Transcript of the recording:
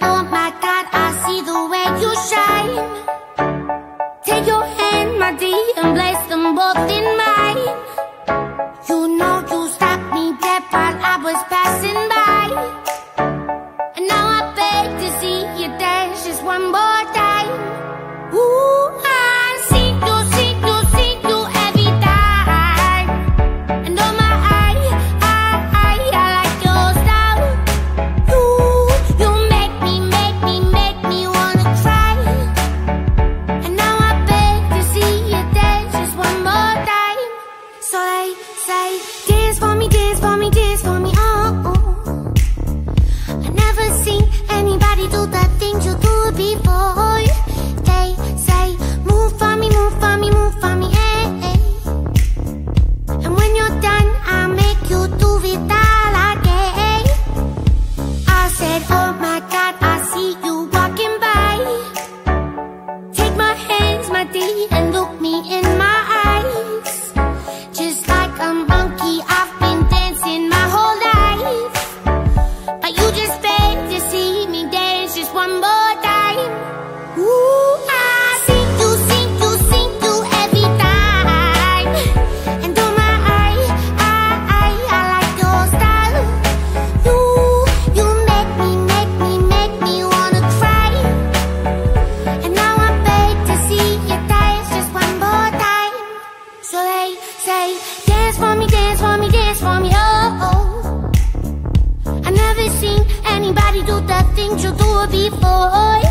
all my rahmati and the do that thing you do before.